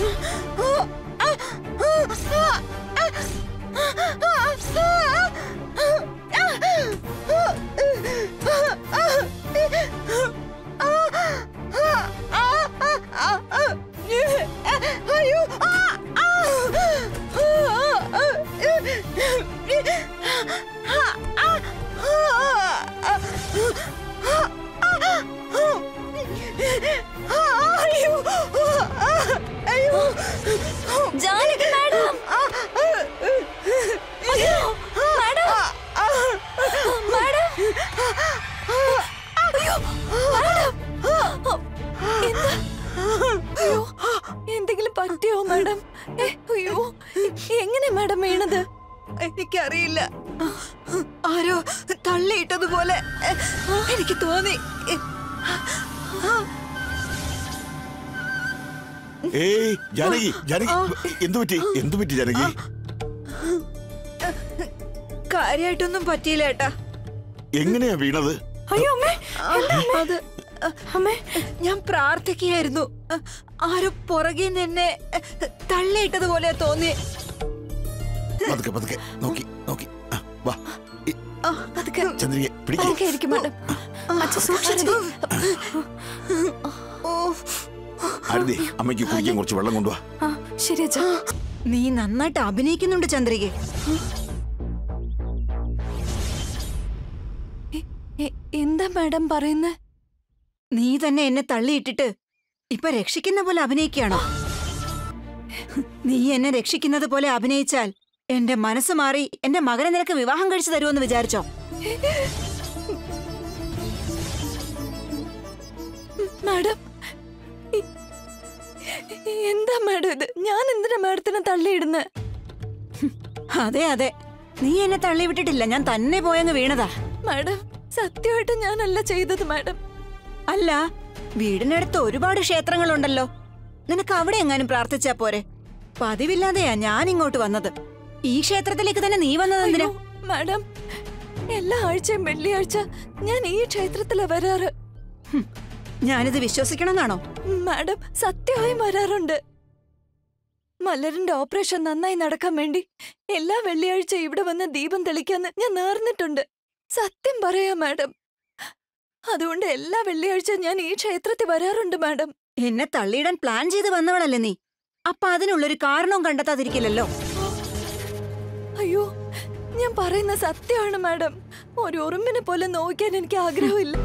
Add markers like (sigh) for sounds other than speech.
(gasps) Oh! അയ്യോ Janaki madam അയ്യോ madam madam അയ്യോ മാഡം എന്താ? അയ്യോ എന്തെങ്കിലും പറ്റിയോ മാഡം? അയ്യോ എങ്ങനെ മാഡം വീണത്? എനിക്കറിയില്ല. ആരോ തള്ളിയിട്ടതുപോലെ എനിക്ക് തോന്നി. ഏയ് ജാനകി ജാനകി. എന്തു പറ്റി? എന്തു പറ്റി ജാനകി? കാര്യായിട്ടൊന്നും പറ്റിയില്ല ഏട്ടാ. എങ്ങനെയാ വീണത്? അയ്യോ അമ്മേ അത് അമ്മേ. ഞാൻ പ്രാർത്ഥിക്കുകയായിരുന്നു. ആരോ പുറകെ നിന്ന് എന്നെ തള്ളിയിട്ടതുപോലെ തോന്നി. പതുക്കെ പതുക്കെ. നോക്കി നോക്കി. വാ. പതുക്കെ. ചന്ദ്രിക പിടിക്കേ. സൂക്ഷിച്ചു ഓ ആരതി അമ്മയ്ക്ക് കുടിക്കാൻ കുറച്ച് വെള്ളം കൊണ്ടുവാ. ആ ശരി അച്ഛാ. നീ നന്നായിട്ട് അഭിനയിക്കുന്നുണ്ട് ചന്ദ്രിക. എ- എ- എന്താ മാഡം പറയുന്നത് നീ തന്നെ എന്നെ തള്ളിയിട്ടിട്ട് ഇപ്പൊ രക്ഷിക്കുന്ന പോലെ അഭിനയിക്കുകയാണോ? നീ എന്നെ രക്ഷിക്കുന്നത് പോലെ അഭിനയിച്ചാൽ എന്റെ മനസ്സ് മാറി എന്റെ മകനെ നിനക്ക് വിവാഹം കഴിച്ചു തരുമെന്ന് വിചാരിച്ചോ? മാഡം എന്താ മാഡം ഇത്? ഞാൻ എന്തിനാ മാഡത്തിനെ തള്ളിയിടുന്നത് അതെ അതെ. നീ എന്നെ തള്ളി വിട്ടിട്ടില്ല. ഞാൻ തന്നെ പോയങ്ങ് വീണതാ. മാഡം സത്യമായിട്ട് ഞാനല്ല ചെയ്തത് മാഡം. അല്ല വീടിനടുത്ത് ഒരുപാട് ക്ഷേത്രങ്ങളുണ്ടല്ലോ. നിനക്ക് അവിടെ എങ്ങാനും പ്രാർത്ഥിച്ചാ പോരെ? പതിവില്ലാതെയാ ഞാൻ ഇങ്ങോട്ട് വന്നത്. ഈ ക്ഷേത്രത്തിലേക്ക് തന്നെ നീ വന്നത് എന്തിനാ? മാഡം എല്ലാ ആഴ്ചയും വെള്ളിയാഴ്ച ഞാൻ ഈ ക്ഷേത്രത്തിലാ വരാറ്. ഞാനിത് വിശ്വസിക്കണമെന്നാണോ? മാഡം സത്യമായും വരാറുണ്ട്. മലരിന്റെ ഓപ്പറേഷൻ നന്നായി നടക്കാൻ വേണ്ടി എല്ലാ വെള്ളിയാഴ്ച ഇവിടെ വന്ന് ദീപം തെളിക്കാന്ന് ഞാൻ നേർന്നിട്ടുണ്ട്. സത്യം പറയാ മാഡം. അതുകൊണ്ട് എല്ലാ വെള്ളിയാഴ്ച ഞാൻ ഈ ക്ഷേത്രത്തിൽ വരാറുണ്ട് മാഡം. എന്നെ തള്ളിയിടാൻ പ്ലാൻ ചെയ്ത് വന്നവളല്ലേ നീ? അപ്പൊ അതിനുള്ളൊരു കാരണവും കണ്ടെത്താതിരിക്കില്ലല്ലോ? അയ്യോ ഞാൻ പറയുന്ന സത്യമാണ് മാഡം. ഒരു ഉറുമ്പിനെ പോലെ നോക്കാൻ എനിക്ക് ആഗ്രഹമില്ല.